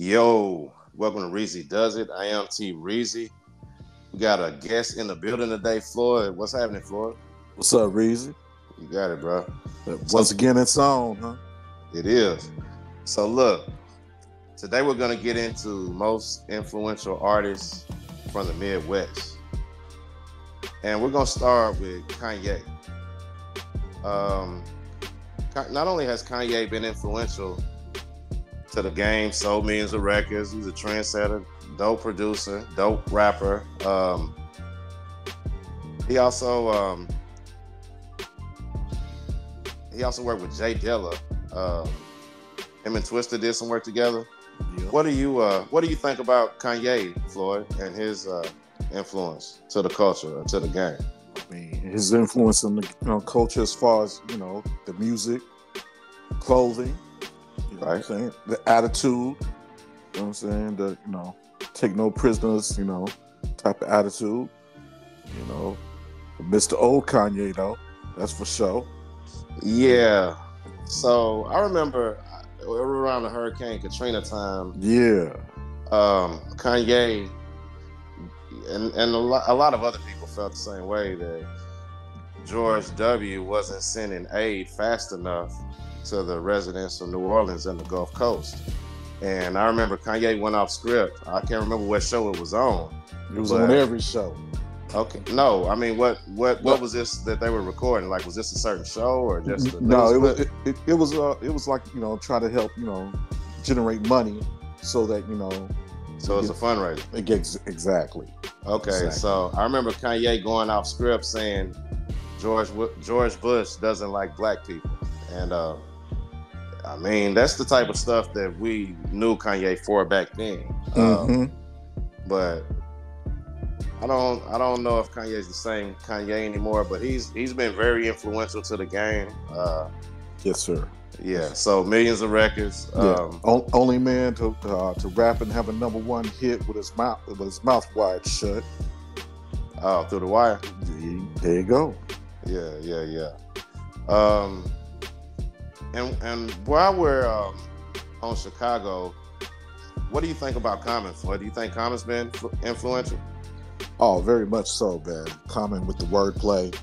Yo, welcome to Reezy Duz It. I am T Reezy. We got a guest in the building today, Floyd. What's happening, Floyd? What's up, Reezy? You got it, bro. Once again, it's on, huh? It is. So look, today we're gonna get into most influential artists from the Midwest. And we're gonna start with Kanye. Um, not only has Kanye been influential to the game, sold millions of records, he's a trendsetter, dope producer, dope rapper. Um, he also um, he also worked with J Dilla. Um, him and Twista did some work together. Yep. What do you uh, What do you think about Kanye Floyd and his uh, influence to the culture, to the game? I mean, his influence in the you know, culture as far as you know the music, clothing, you know right? I'm saying the attitude. You know what I'm saying the you know take no prisoners, you know type of attitude. You know, Mr. Old Kanye though, that's for sure. Yeah. So I remember around the Hurricane Katrina time. Yeah. Um, Kanye and and a lot, a lot of other people felt the same way that George W. wasn't sending aid fast enough to the residents of New Orleans and the Gulf Coast. And I remember Kanye went off script. I can't remember what show it was on. It was on every show. Okay. No, I mean, what what what was this that they were recording? Like, was this a certain show or just? A, no, it was it, it, it, was uh it was like you know try to help you know generate money so that you know. So it's a fundraiser. It gets exactly. Okay, exactly. so I remember Kanye going off script saying George George Bush doesn't like black people, and uh, I mean that's the type of stuff that we knew Kanye for back then. Mm-hmm. Um, but I don't I don't know if Kanye's the same Kanye anymore, but he's he's been very influential to the game. Uh, yes, sir. Yeah, so millions of records. Yeah. Um, only man to uh, to rap and have a number one hit with his mouth with his mouth wired shut. Oh, through the wire. There you go. Yeah, yeah, yeah. Um, and and while we're um, on Chicago, what do you think about Common? What do you think Common's been influential? Oh, very much so, man. Common with the wordplay,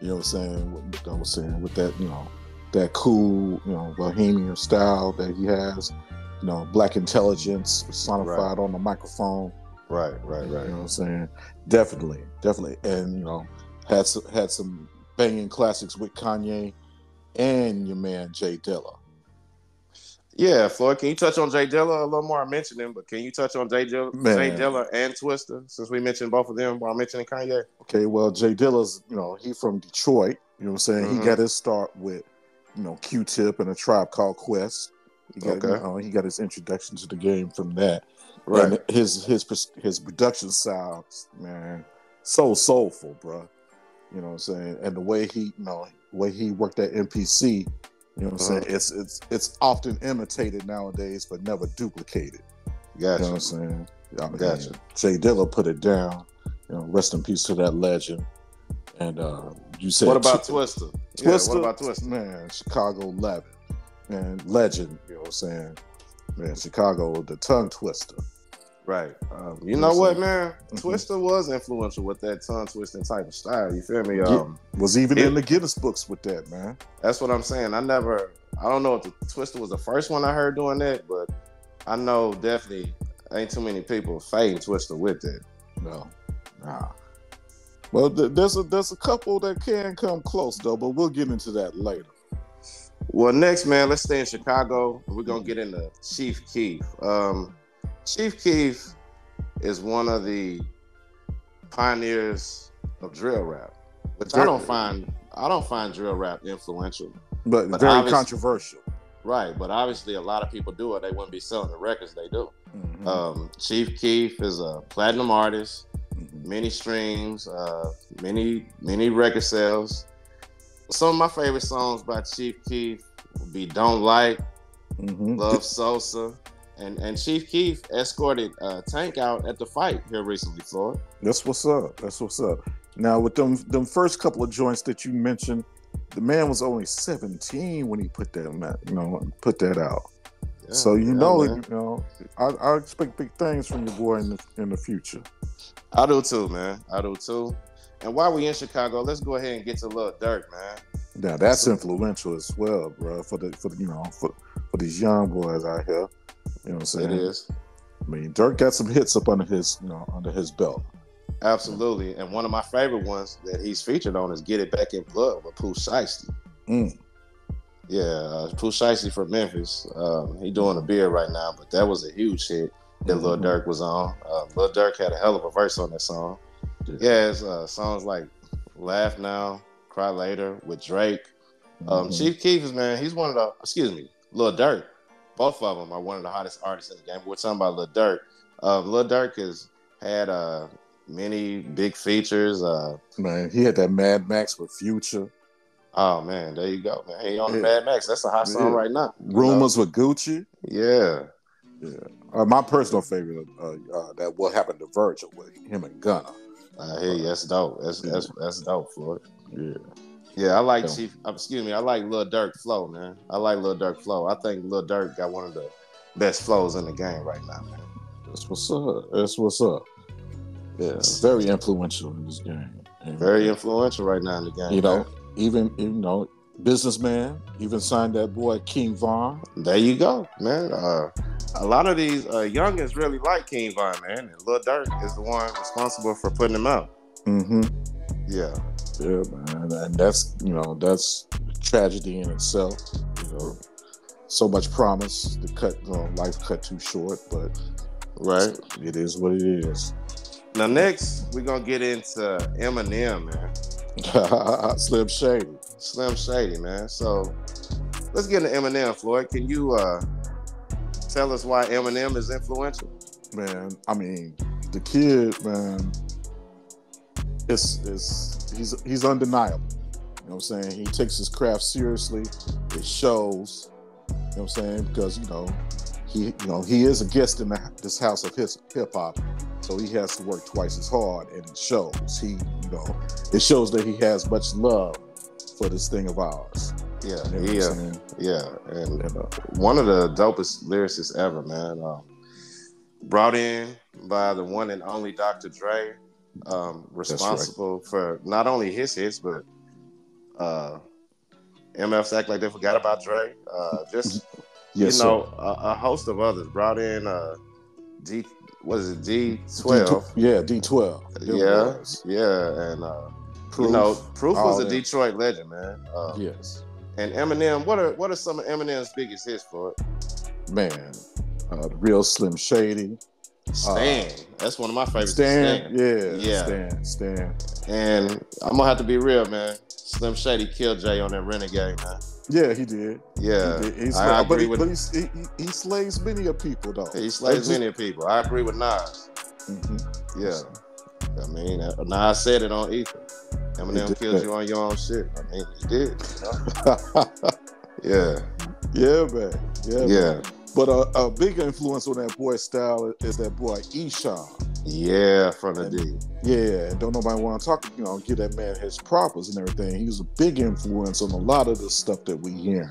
you know what I'm saying? I was saying with that, you know, that cool, you know, bohemian style that he has, you know, black intelligence personified right. on the microphone. Right, right, right. You know what I'm saying? Definitely, definitely. And, you know, had some, had some banging classics with Kanye and your man J Dilla. Yeah, Floyd, can you touch on J Dilla a little more? I mentioned him, but can you touch on J Dilla, J Dilla and Twista since we mentioned both of them while mentioning Kanye? Okay, well, J Dilla's, you know, he from Detroit. You know what I'm saying? Mm-hmm. He got his start with, you know, Q-Tip and a tribe called Quest. He got, okay. You know, he got his introduction to the game from that. Right. And his his his production sounds, man, so soulful, bro. You know what I'm saying? And the way he, you know, way he worked at MPC you know what I'm saying? Uh-huh. It's it's it's often imitated nowadays, but never duplicated. Gotcha. You know what I'm saying? I mean, gotcha. J Dilla put it down. You know, rest in peace to that legend. And uh, you said what about T- Twista? Twista, yeah, what about Twista? Man, Chicago 11, man, legend. You know what I'm saying? Man, Chicago, the tongue twister. Right. Um, you know what, man? Mm-hmm. Twista was influential with that tongue twisting type of style. You feel me? Um, was even it, in the Guinness books with that, man. That's what I'm saying. I never. I don't know if the Twista was the first one I heard doing that, but I know definitely ain't too many people fading Twista with that. No. Nah. Well, th- there's a there's a couple that can come close though, but we'll get into that later. Well, next man, let's stay in Chicago. We're gonna get into Chief Keef. Um, Chief Keef is one of the pioneers of drill rap, which I don't find I don't find drill rap influential, but, but very controversial. Right, but obviously a lot of people do it. They wouldn't be selling the records they do. Mm-hmm. Um, Chief Keef is a platinum artist, mm-hmm. many streams, uh, many many record sales. Some of my favorite songs by Chief Keef would be "Don't Like," mm-hmm. "Love Sosa." And and Chief Keef escorted uh, Tank out at the fight here recently, Floyd. That's what's up. That's what's up. Now with them them first couple of joints that you mentioned, the man was only 17 when he put that you know put that out. so you yeah, know, man. you know, I, I, expect big things from your boy in the in the future. I do too, man. I do too. And while we in Chicago, let's go ahead and get to Lil Durk, man. Now that's influential as well, bro. For the for the, you know for for these young boys out here, you know what I'm saying? It is. I mean, Durk got some hits up under his you know under his belt. Absolutely, and one of my favorite ones that he's featured on is "Get It Back in Blood" with Pooh Shiesty. Mm. Yeah, uh, Pooh Shiesty from Memphis. Um, he doing a beer right now, but that was a huge hit that mm-hmm. Lil Durk was on. Uh, Lil Durk had a hell of a verse on that song. Yeah, yeah it's uh, songs like "Laugh Now," "Cry Later" with Drake. Um, mm-hmm. Chief Keef is man, he's one of the. Excuse me, Lil Durk. Both of them are one of the hottest artists in the game. We're talking about Lil Durk. Um, Lil Durk has had uh, many big features. Uh, man, he had that Mad Max with Future. Oh man, there you go, man. He on yeah. Mad Max. That's a hot song yeah. right now. Rumors know? with Gucci. Yeah, yeah. Uh, my personal favorite uh, uh, that what happened to Virgil with him and Gunna. I hear you. That's dope. That's yeah. that's that's dope, Floyd. Yeah. Yeah, I like yeah. Chief. Uh, excuse me, I like Lil Durk flow, man. I like Lil Durk flow. I think Lil Durk got one of the best flows in the game right now, man. That's what's up. That's what's up. Yeah, very influential in this game. And, very influential right now in the game. You know, even you know, businessman, even signed that boy King Von. There you go, man. Uh, a lot of these uh, youngins really like King Von, man, and Lil Durk is the one responsible for putting him out. Mm-hmm. Yeah. Yeah, man, and that's you know that's tragedy in itself. You know, so much promise, the cut, you know, life cut too short, but right, it is what it is. Now, next we're gonna get into Eminem, man. Slim Shady. Slim Shady, man. So let's get into Eminem, Floyd. Can you uh, tell us why Eminem is influential? Man, I mean, the kid, man, it's it's he's he's undeniable. You know what I'm saying? He takes his craft seriously. It shows. You know what I'm saying? Because you know, he you know he is a guest in the, this house of his hip hop, so he has to work twice as hard, and it shows. He you know it shows that he has much love for this thing of ours. Yeah, you know yeah, yeah, and, uh, one of the dopest lyricists ever, man. Um, brought in by the one and only Dr. Dre um, responsible right. for not only his hits, but uh, MF's act like they forgot about Dre. Uh, just yes, you know, a, a, host of others brought in uh, D. What is it? D twelve. Yeah, D twelve. Yeah, yeah, and uh, Proof, you know, Proof was a Detroit legend, man. Uh, yes. And Eminem, what are what are some of Eminem's biggest hits for it? Man, uh, real Slim Shady. Stan. Uh, That's one of my favorites. Stan, Stan. Yeah, yeah. Stan, Stan. And I'm gonna have to be real, man. Slim Shady killed Jay on that Renegade, man. Yeah, he did. Yeah, he did. I, I but, he, with, but he, he, he, slays many of people, though. He slays just, many people. I agree with Nas. Mm-hmm. Yeah, I mean, uh, Nas said it on Ether. Eminem kills you on your own shit. I mean, he did. You know? yeah. Yeah, man. Yeah. Yeah. Man. But a, a big influence on that boy style is that boy Esham. Yeah, from the D. Yeah, don't nobody want to talk, you know, give that man his props and everything. He was a big influence on a lot of the stuff that we hear.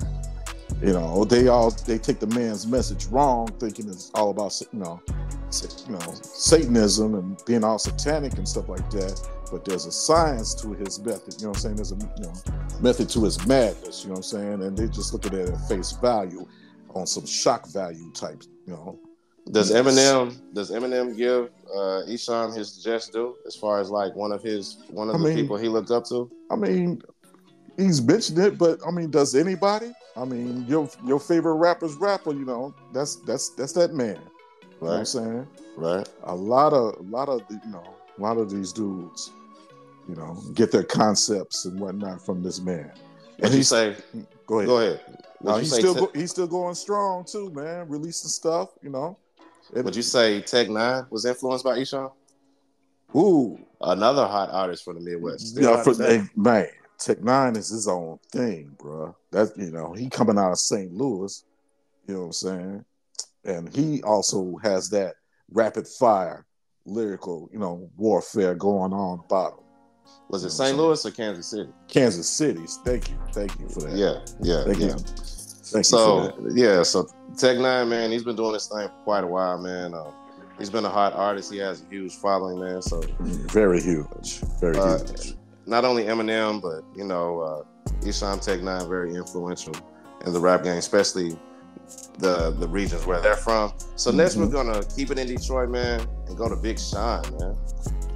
You know, they all they take the man's message wrong, thinking it's all about you know, you know, Satanism and being all satanic and stuff like that. But there's a science to his method. You know what I'm saying? There's a you know method to his madness. You know what I'm saying? And they just look at it at face value on some shock value type, you know. Does Eminem does Eminem give uh Esham his just due as far as like one of his one of I the mean, people he looked up to? I mean, he's mentioned it, but I mean, does anybody? I mean, your your favorite rapper's rapper, you know, that's that's that's that man. Right. You know I'm saying? Right. A lot of a lot of the, you know, a lot of these dudes, you know, get their concepts and whatnot from this man. And he say, go ahead. Go ahead. No, he's still te- go- he's still going strong too, man. Releasing stuff, you know. It, would you say Tech N9ne was influenced by Esham? Ooh, another hot artist from the Midwest. Still yeah, for, hey, man, Tech N9ne is his own thing, bro. That you know, he coming out of St. Louis. You know what I'm saying? And he also has that rapid fire lyrical, you know, warfare going on about him. Was it St. Louis or Kansas City? Kansas City. Thank you. Thank you for that. Yeah, yeah, Thank yeah. You. Thank so yeah, so Tech N9ne, man, he's been doing this thing for quite a while, man. Um, he's been a hot artist. He has a huge following, man. So very huge, very uh, huge. Not only Eminem, but you know, uh, Esham Tech N9ne, very influential in the rap game, especially the the regions where they're from. So mm-hmm. next we're gonna keep it in Detroit, man, and go to Big Sean, man.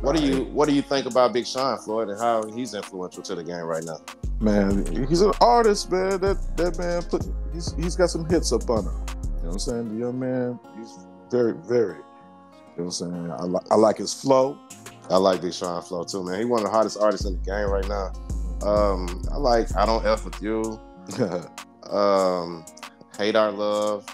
What do you What do you think about Big Sean Floyd and how he's influential to the game right now? Man, he's an artist, man. That that man put he's he's got some hits up on him. You know what I'm saying? The young man, he's very very. You know what I'm saying? I, li- I like his flow. I like Big Sean flow too, man. He one of the hottest artists in the game right now. Um, I like I don't f with you. um, hate our love.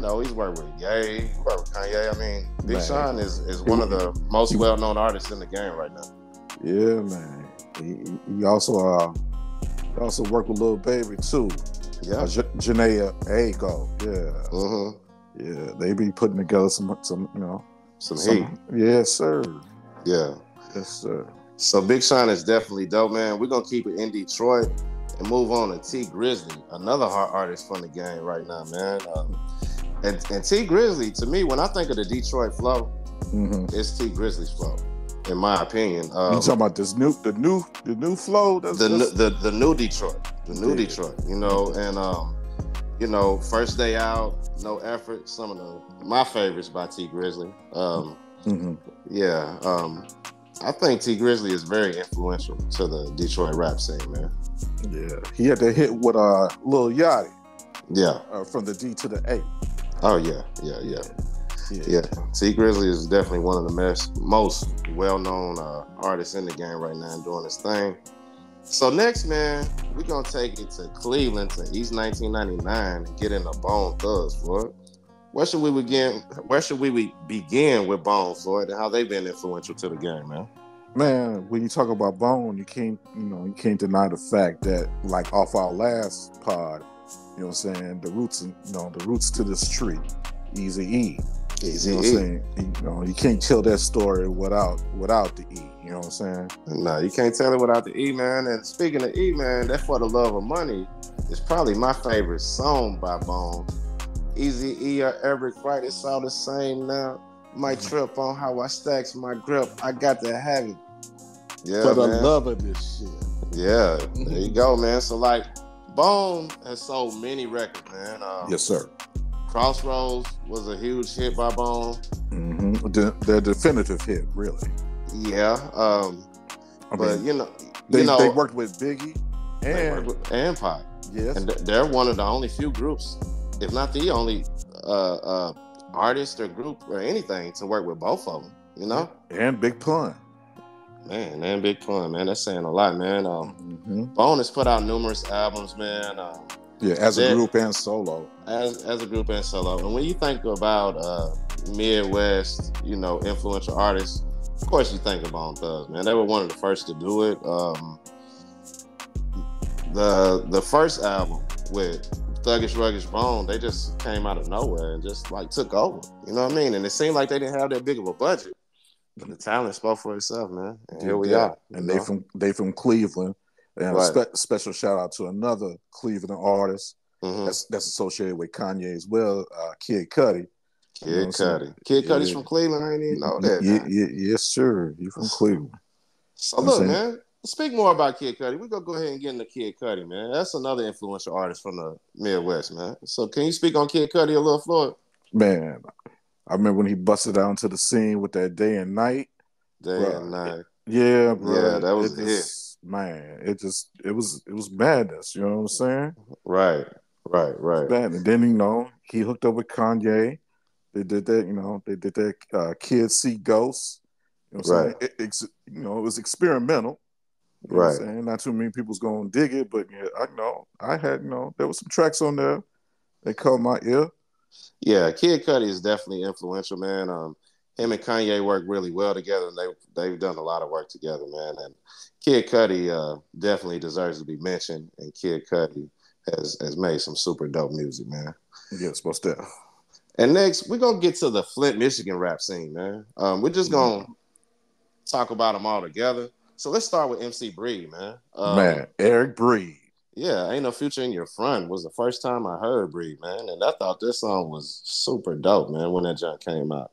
No, he's worked with Ye. He worked with Kanye. I mean, Big man. Sean is, is one of the most well known artists in the game right now. Yeah, man. He, he also uh he also worked with Lil Baby too. Yeah, uh, J- Jhené Aiko. Yeah. Mm-hmm. Yeah, they be putting together some some you know some, some heat. Yes, sir. Yeah. Yes, sir. So Big Sean is definitely dope, man. We're gonna keep it in Detroit and move on to Tee Grizzley, another hard artist from the game right now, man. Um, and, and Tee Grizzley, to me, when I think of the Detroit flow, mm-hmm. it's Tee Grizzley's flow, in my opinion. Um, you talking about this new, the new, the new flow? That's, the, that's... the the new Detroit, the new yeah. Detroit. You know, and um, you know, first day out, no effort. Some of the my favorites by Tee Grizzley. Um, mm-hmm. Yeah, um, I think Tee Grizzley is very influential to the Detroit rap scene, man. Yeah, he had to hit with uh, Lil Yachty. Yeah, uh, from the D to the A. Oh yeah, yeah, yeah, yeah. yeah. Tee Grizzley is definitely one of the most most well known uh, artists in the game right now and doing his thing. So next, man, we're gonna take it to Cleveland to East 1999 and get into Bone Thugs, Floyd. Where should we begin? Where should we begin with Bone, Floyd, and how they've been influential to the game, man? Man, when you talk about Bone, you can't, you know, you can't deny the fact that, like, off our last pod, you know what I'm saying? The roots, you know, the roots to this tree, Easy E. Easy you know what I'm saying? You know, you can't tell that story without without the E. You know what I'm saying? No, you can't tell it without the E, man. And speaking of E, man, that for the love of money is probably my favorite song by Bone. Easy E or Eric Wright, it's all the same now. My mm-hmm. trip on how I stacks my grip, I got to have it. Yeah, for the man. love of this shit. Yeah, there you go, man. So like Bone has sold many records, man. Um, yes, sir. Crossroads was a huge hit by Bone. Mm-hmm. The, the definitive hit, really. Yeah. Um, I but mean, you know, they, you know, they worked with Biggie and with, and Pac. Yes, and they're one of the only few groups, if not the only uh, uh, artist or group or anything to work with both of them. You know, and Big Pun. Man, man, big fun, man. That's saying a lot, man. Um, mm-hmm. Bone has put out numerous albums, man. Um, yeah, as a group and solo. As as a group and solo. And when you think about uh, Midwest, you know, influential artists, of course you think of Bone Thugs, man. They were one of the first to do it. Um, the the first album with Thuggish Ruggish Bone, they just came out of nowhere and just like took over. You know what I mean? And it seemed like they didn't have that big of a budget. The talent spoke for itself, man. And here we are. And they know? from they from Cleveland. And right. spe- special shout out to another Cleveland artist mm-hmm. that's that's associated with Kanye as well, uh, Kid Cudi. Kid you know Cudi. Kid yeah. Cudi's from Cleveland. I didn't even know that. Yeah, yeah, yes, sir. You from Cleveland. So look, man. Speak more about Kid Cudi. We're gonna go ahead and get into Kid Cudi, man. That's another influential artist from the Midwest, man. So can you speak on Kid Cudi a little, Floyd? Man, I remember when he busted out into the scene with that day and night. Day bro. and night. Yeah, bro. Yeah, that was it. Just, man, it just it was it was madness. You know what I'm saying? Right, right, right. Bad. And then you know he hooked up with Kanye. They did that. You know they did that. Uh, Kids see ghosts. You know what I'm right. saying? It, it's you know it was experimental. You know right. saying? Not too many people's gonna dig it, but yeah, I know I had you know there was some tracks on there. that caught my ear. Yeah, Kid Cudi is definitely influential, man. Um, him and Kanye work really well together, and they they've done a lot of work together, man. And Kid Cudi uh, definitely deserves to be mentioned, and Kid Cudi has has made some super dope music, man. Yes, most that. And next, we're gonna get to the Flint, Michigan rap scene, man. Um, we're just gonna mm-hmm. talk about them all together. So let's start with MC Breed, man. Um, man, Eric Breed. Yeah, ain't no future in your front was the first time I heard Breed, man, and I thought this song was super dope, man, when that junk came out.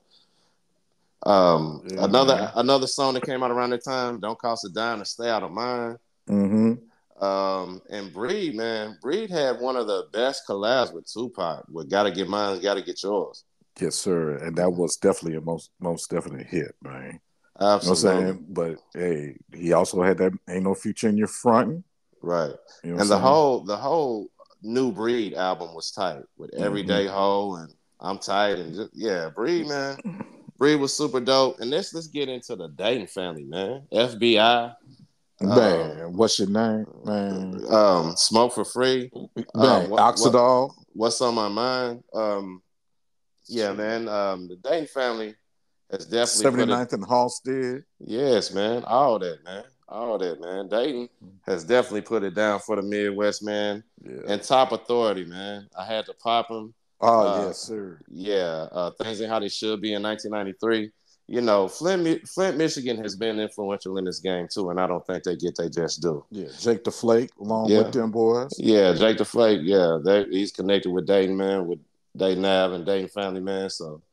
Um, yeah, another man. another song that came out around that time, "Don't Cost a Dime to Stay Out of Mind." Mm-hmm. Um, and Breed, man, Breed had one of the best collabs with Tupac. With "Gotta Get Mine, Gotta Get Yours." Yes, sir, and that was definitely a most most definite hit, man. Absolutely. You know what I'm saying? But hey, he also had that "Ain't No Future in Your Front." Right. You know and the whole the whole new breed album was tight with mm-hmm. Everyday Ho and I'm tight and just, yeah, Breed man. Breed was super dope. And let's let's get into the Dayton family, man. FBI. Man, um, what's your name, man? Um, Smoke for Free. Man, um, what, Oxydol. What, what's on my mind? Um, yeah, man. Um, the Dayton family has definitely 79th and Halsted. Yes, man. All that, man. All that, man. Dayton has definitely put it down for the Midwest, man. Yeah. And top authority, man. I had to pop him. Oh, uh, yes, sir. Yeah. Uh, things ain't how they should be in 1993. You know, Flint, Flint, Michigan has been influential in this game too, and I don't think they get they just do. Yeah, Jake the Flake along yeah. with them boys. Yeah, Jake the Flake. Yeah, they, he's connected with Dayton, man, with Dayton Ave and Dayton family, man. So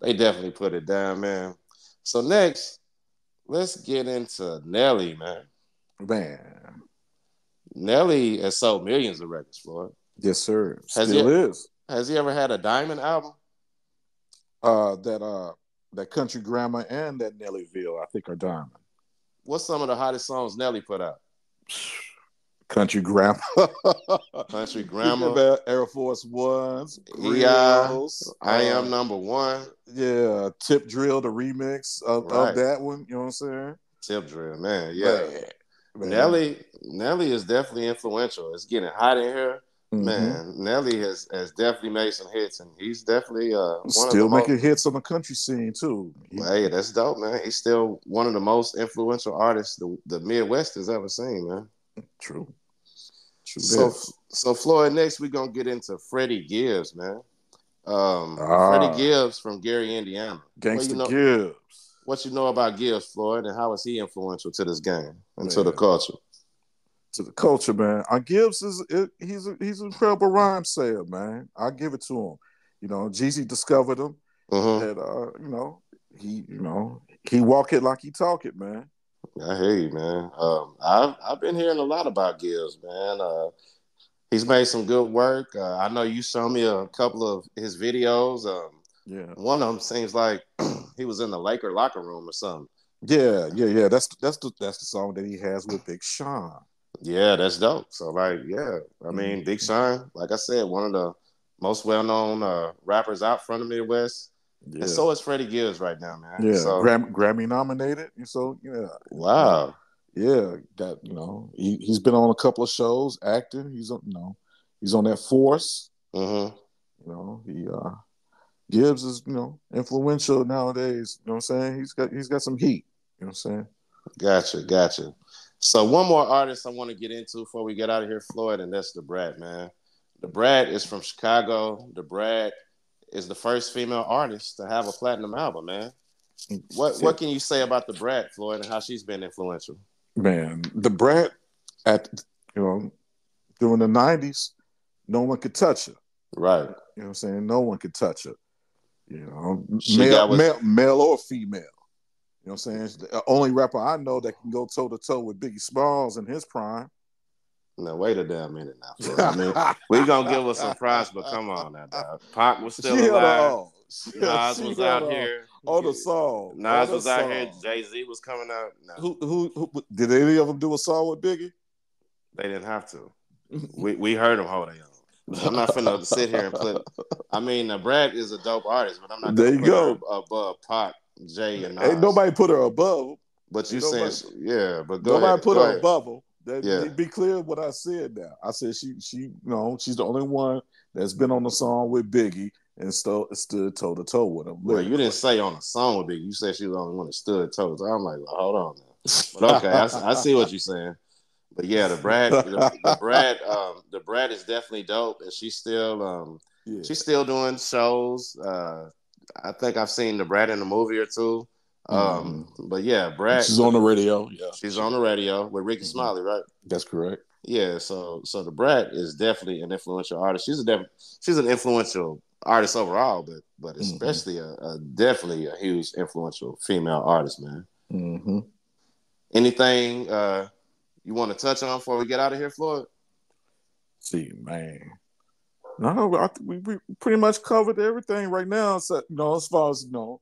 they definitely put it down, man. So next, let's get into Nelly, man. Man. Nelly has sold millions of records, Floyd. Yes, sir. Has Still he, is. Has he ever had a diamond album? Uh that uh that country grammar and that Nellyville, I think are diamond. What's some of the hottest songs Nelly put out? Country Grammar. Country Grammar. Air Force Ones. Yeah. I am uh, number one. Yeah. Tip Drill, the remix of, right. of, that one. You know what I'm saying? Tip Drill, man. Yeah. Man. Nelly, Nelly is definitely influential. It's getting hot in here. Mm-hmm. Man, Nelly has has definitely made some hits, and he's definitely uh still making most... hits on the country scene too. He... hey, that's dope, man. He's still one of the most influential artists the, the Midwest has ever seen, man. True. True. So, so Floyd, next we're gonna get into Freddie Gibbs, man. Um, ah, Freddie Gibbs from Gary, Indiana. Gangsta you know, Gibbs. What you know about Gibbs, Floyd, and how is he influential to this game and man. to the culture? To the culture, man. Uh, Gibbs is it, he's a, he's an incredible rhyme sayer, man. I give it to him. You know, Jeezy discovered him, and uh, you know, he you know he walk it like he talk it, man. I hear you, man. Um, I've I've been hearing a lot about Gibbs, man. Uh, he's made some good work. Uh, I know you showed me a couple of his videos. Um, yeah, one of them seems like he was in the Laker locker room or something. Yeah, yeah, yeah. That's that's the that's the song that he has with Big Sean. Yeah, that's dope. So like, yeah, I mean, mm-hmm. Big Sean, like I said, one of the most well known uh, rappers out from the Midwest. Yeah. And so is Freddie Gibbs right now, man. Yeah, so, Gram- Grammy nominated. So yeah. Wow. Yeah, got you know he he's been on a couple of shows acting. He's on you know he's on that Force. Mm-hmm. You know he uh Gibbs is you know influential nowadays. You know what I'm saying? He's got he's got some heat. You know what I'm saying? Gotcha, gotcha. So one more artist I want to get into before we get out of here, Floyd, and that's the Brat, man. The Brat is from Chicago. The Brat is the first female artist to have a platinum album, man. What what can you say about the Brat, Floyd, and how she's been influential? Man, the Brat at you know during the nineties, no one could touch her. Right. You know what I'm saying? No one could touch her. You know, male, was... male, male or female. You know what I'm saying? The only rapper I know that can go toe to toe with Biggie Smalls in his prime. Now wait a damn minute now. I mean, we gonna give us some props, but come on now, dog. Pac was still she alive. Nas was out here. On the song. Nas was out here. Jay Z was coming out. No. Who, who, who did any of them do a song with Biggie? They didn't have to. we we heard them hold on. I'm not finna sit here and put. I mean, uh, Brat is a dope artist, but I'm not. There you go. Above Pac, Jay, and Nas. Ain't nobody put her above. But you saying, yeah, but go nobody ahead, put her above. That, yeah. Be clear what I said now. I said she she you know she's the only one that's been on the song with Biggie and st- stood toe to toe with him. Well, you didn't say on the song with Biggie. You said she was the only one that stood toe to toe. I'm like, well, hold on now. But okay, I, I, see what you're saying. But yeah, the Brat, the, the Brat, um, the Brat is definitely dope, and she's still um, yeah. she's still doing shows. Uh, I think I've seen the Brat in a movie or two. Um, mm-hmm. but yeah, Brat. She's on the radio. Yeah, she's on the radio with Rickey mm-hmm. Smiley, right? That's correct. Yeah, so so the Brat is definitely an influential artist. She's a def- she's an influential artist overall, but but mm-hmm. especially mm-hmm. a, a, definitely a huge influential female artist, man. Mm-hmm. Anything uh, you want to touch on before we get out of here, Floyd? See, man. No, I, we, we pretty much covered everything right now. So, you know, as far as you know,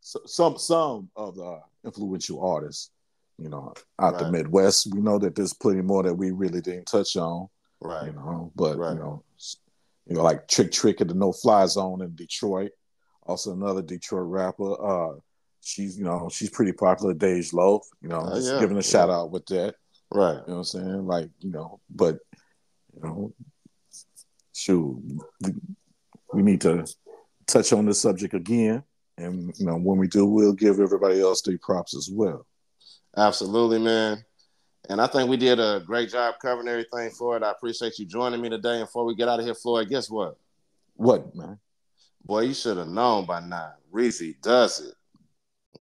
some some of the influential artists, you know, out right. the Midwest. We know that there's plenty more that we really didn't touch on. Right. You know, but right. you know, you know, like Trick Trick at the No Fly Zone in Detroit. Also another Detroit rapper. Uh she's you know, she's pretty popular, Dej Loaf, you know, uh, just yeah, giving a yeah. shout out with that. Right. You know what I'm saying? Like, you know, but you know, shoot, we need to touch on this subject again. And you know, when we do, we'll give everybody else their props as well. Absolutely, man. And I think we did a great job covering everything for it. I appreciate you joining me today. And before we get out of here, Floyd, guess what? What, man? Boy, you should have known by now. Reezy does it.